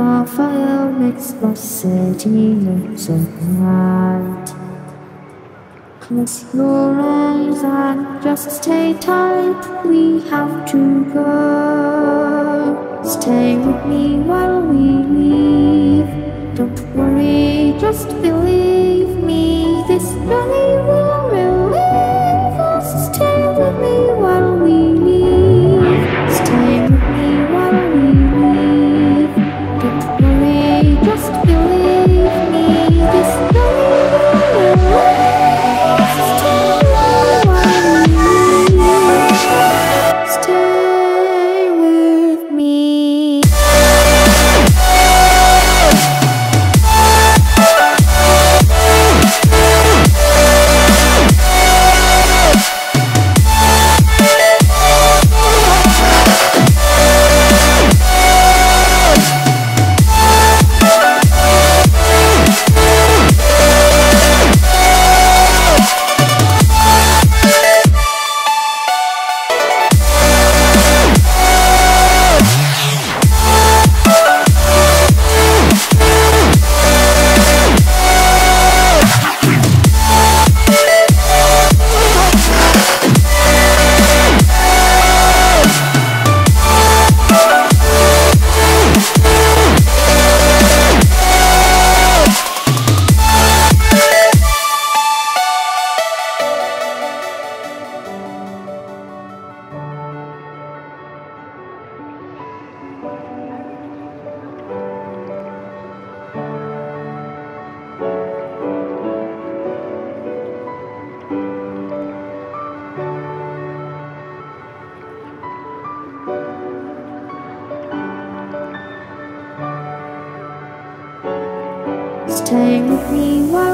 profile makes the city look so bright. Close your eyes and just stay tight. We have to go. Stay with me while we leave. Staying with me while